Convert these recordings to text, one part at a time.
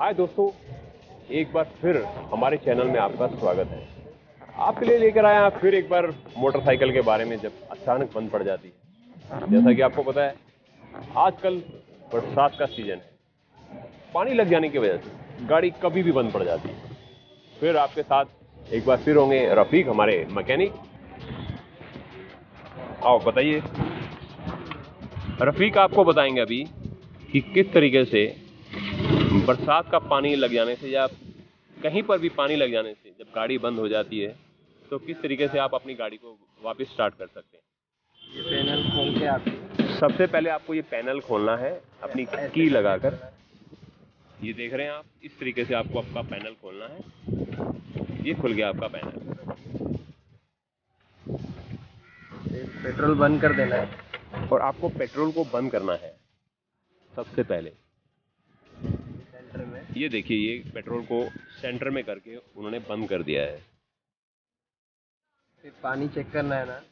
हाय दोस्तों, एक बार फिर हमारे चैनल में आपका स्वागत है। आपके लिए लेकर आया फिर एक बार मोटरसाइकिल के बारे में जब अचानक बंद पड़ जाती है। जैसा कि आपको पता है, आजकल बरसात का सीज़न है। पानी लग जाने की वजह से गाड़ी कभी भी बंद पड़ जाती है। फिर आपके साथ एक बार फिर होंगे रफीक, हमारे मैकेनिक। आओ, बताइए। रफीक, आपको बताएँगे अभी कि किस तरीके से बरसात का पानी लग जाने से या कहीं पर भी पानी लग जाने से जब गाड़ी बंद हो जाती है तो किस तरीके से आप अपनी गाड़ी को वापस स्टार्ट कर सकते हैं? ये पैनल खोल के आप सबसे पहले आपको ये पैनल खोलना है अपनी की लगाकर। ये देख रहे हैं आप इस तरीके से आपको आपका पैनल खोलना है। ये खुल गया आपका पैनल पेट्रोल बंद कर देना है। और आपको पेट्रोल को बंद करना है सबसे पहले। सेंटर में। ये देखिए ये पेट्रोल को सेंटर में करके उन्होंने बंद कर दिया है। फिर पानी चेक करना है ना।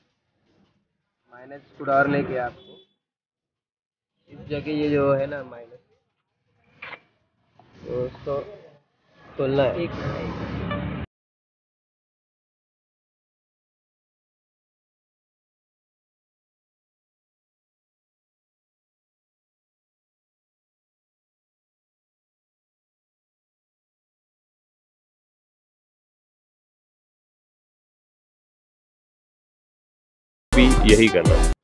माइनस थोड़ा और लेके आपको। इस जगह ये जो है ना माइनस। तो उसको खोलना है। एक भी यही करना। है